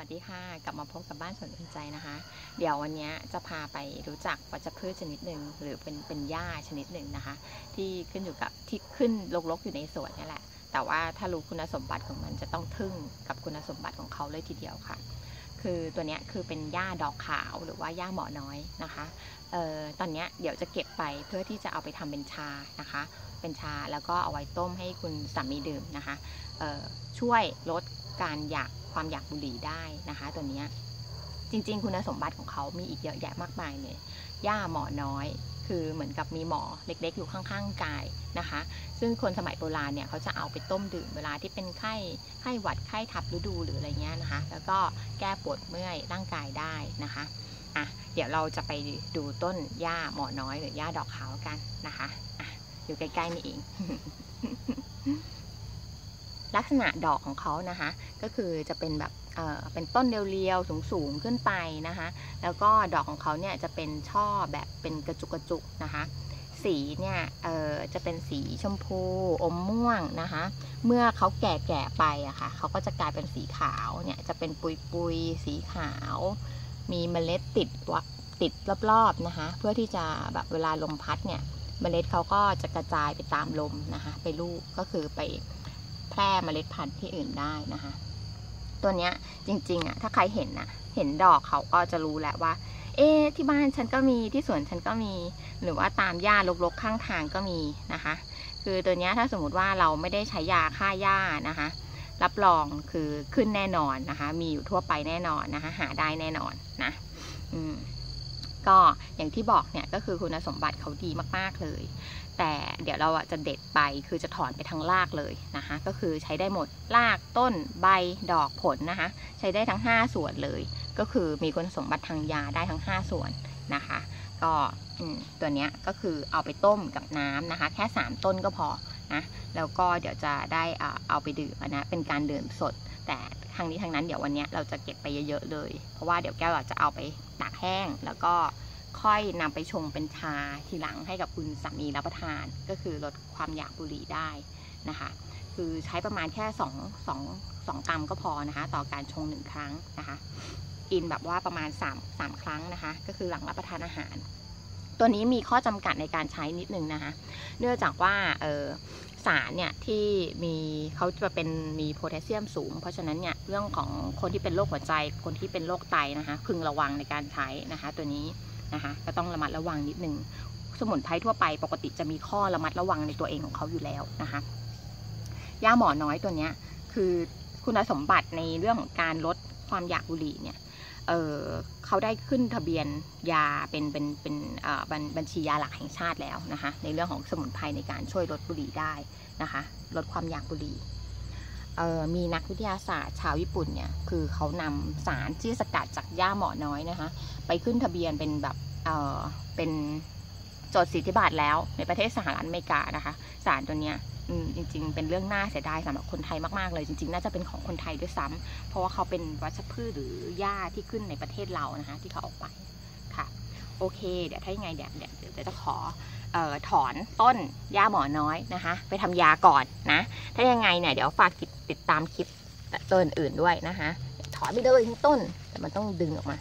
วัสดีค่ะ กลับมาพบกับบ้านสวนสนใจนะคะ เดี๋ยววันนี้จะพาไปรู้จักวัชพืชชนิดหนึ่งหรือเป็นเป็นหญ้าชนิดหนึ่งนะคะ ที่ขึ้นอยู่กับที่ขึ้นรกๆอยู่ในสวนนี่แหละ แต่ว่าถ้ารู้คุณสมบัติของมันจะต้องทึ่งกับคุณสมบัติของเขาเลยทีเดียวค่ะ คือตัวนี้คือเป็นหญ้าดอกขาวหรือว่าหญ้าหมอน้อยนะคะออตอนนี้เดี๋ยวจะเก็บไปเพื่อที่จะเอาไปทำเป็นชานะคะ เป็นชาแล้วก็เอาไว้ต้มให้คุณสามีดื่มนะคะช่วยลด การอยากความอยากบุหรี่ได้นะคะ ตัวนี้จริง ๆ คุณสมบัติของเขามีอีกเยอะแยะมากมายเลยหญ้าหมอน้อย คือเหมือนกับมีหมอเล็ก ๆ อยู่ข้างๆกายนะคะ ซึ่งคนสมัยโบราณเนี่ยเขาจะเอาไปต้มดื่มเวลาที่เป็นไข้ไข้หวัดไข้ทับฤดูหรืออะไรเงี้ยนะคะ แล้วก็แก้ปวดเมื่อยร่างกายได้นะคะอะเดี๋ยวเราจะไปดูต้นหญ้าหมอน้อยหรือหญ้าดอกขาวกันนะคะอะอยู่ใกล้ๆนี่เอง ลักษณะดอกของเขานะคะ ก็คือจะเป็นแบบเเป็นต้นเรียวๆสูงๆขึ้นไปนะคะ แล้วก็ดอกของเขาเนี่ยจะเป็นช่อแบบเป็นกระจุกกระจุกนะคะ สีเนี่ยจะเป็นสีชมพูอมม่วงนะคะ เมื่อเขาแก่ๆไปอะคะ่ะเขาก็จะกลายเป็นสีขาวเนี่ยจะเป็นปุยๆสีขาว มีเมล็ดติดวักติดรอบๆนะคะ เพื่อที่จะแบบเวลาลมพัดเนี่ยเมล็ดเขาก็จะกระจายไปตามลมนะคะ ไปลูกก็คือไป แพร่เมล็ดพันธุ์ที่อื่นได้นะคะ ตัวเนี้ยจริงๆอะถ้าใครเห็นนะเห็นดอกเขาก็จะรู้แหละว่า เอ๊ที่บ้านฉันก็มีที่สวนฉันก็มี หรือว่าตามหญ้ารกๆข้างทางก็มีนะคะ คือตัวเนี้ยถ้าสมมติว่าเราไม่ได้ใช้ยาฆ่าหญ้านะคะ รับรองคือขึ้นแน่นอนนะคะ มีอยู่ทั่วไปแน่นอนนะคะ หาได้แน่นอนนะ อืม ก็อย่างที่บอกเนี่ยก็คือคุณสมบัติเขาดีมากๆเลย แต่เดี๋ยวเราจะเด็ดไปคือจะถอนไปทั้งรากเลยนะคะก็คือใช้ได้หมดรากต้นใบดอกผลนะคะใช้ได้ทั้ง 5 ส่วนเลย ก็คือมีคุณสมบัติทางยาได้ทั้ง 5 ส่วนนะคะ ก็ตัวนี้ก็คือเอาไปต้มกับน้ำนะคะ แค่ 3 ต้นก็พอ นะแล้วก็เดี๋ยวจะได้เอาไปดื่มนะเป็นการดื่มสด แต่ทางนี้ทางนั้นเดี๋ยววันนี้เราจะเก็บไปเยอะๆเลย เพราะว่าเดี๋ยวแก้วจะเอาไปตากแห้ง แล้วก็ค่อยนำไปชงเป็นชาทีหลังให้กับคุณสามีรับประทาน ก็คือลดความอยากบุหรี่ได้นะคะ คือใช้ประมาณแค่2 2 2กรัมก็พอนะคะ ต่อการชงหนึ่งครั้งนะคะกินแบบว่าประมาณ 3 3 ครั้งนะคะ ก็คือหลังรับประทานอาหาร ตัวนี้มีข้อจำกัดในการใช้นิดนึงนะคะเนื่องจากว่าสารเนี่ยที่มีเขาจะเป็นมีโพแทสเซียมสูง เพราะฉะนั้นเนี่ยเรื่องของคนที่เป็นโรคหัวใจ คนที่เป็นโรคไตนะคะพึงระวังในการใช้นะคะ ตัวนี้นะคะก็ต้องระมัดระวังนิดนึงสมุนไพรทั่วไปปกติจะมีข้อระมัดระวังในตัวเองของเขาอยู่แล้วนะคะยาหมอน้อยตัวนี้คือคุณสมบัติในเรื่องของการลดความอยากบุหรี่เนี่ย เเขาได้ขึ้นทะเบียนยาเป็นเป็นเป็นบัญชียาหลักแห่งชาติแล้วนะคะในเรื่องของสมุนไพรในการช่วยลดบุหรี่ได้นะคะลดความอยากบุหรี่มีนักวิทยาศาสตร์ชาวญี่ปุ่นเนี่ยคือเขานำสารที่สกัดจากหญ้าหมอน้อยนะคะไปขึ้นทะเบียนเป็นแบบเเป็น จดสิทธิบัตรแล้วในประเทศสหรัฐอเมริกานะคะสารตัวเนี้ยจริง ๆ เป็นเรื่องน่าเสียดายสำหรับคนไทยมากๆเลย จริง ๆ น่าจะเป็นของคนไทยด้วยซ้ำเพราะว่าเขาเป็นวัชพืชหรือหญ้าที่ขึ้นในประเทศเรานะคะที่เขาออกไปค่ะโอเค เดี๋ยวถ้ายังไงเดี๋ยวเดี๋ยวจะขออถอนต้นหญ้าหมอน้อยนะคะ ไปทำยาก่อนนะ ถ้ายังไงเนี่ยเดี๋ยวฝากติดตามคลิปต้นอื่นด้วยนะคะถอนไปเลยทั้งต้นแต่มันต้องดึงออกมา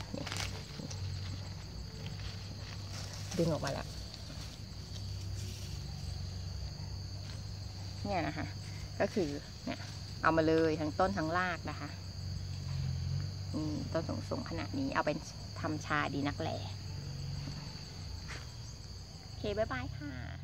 ดึงออกมาแล้ว เนี่ยนะคะ ก็คือเนี่ยเอามาเลยทั้งต้นทั้งรากนะคะต้นสูงๆขนาดนี้เอาเป็นทำชาดีนักแหล่โอเค บ๊ายบายค่ะ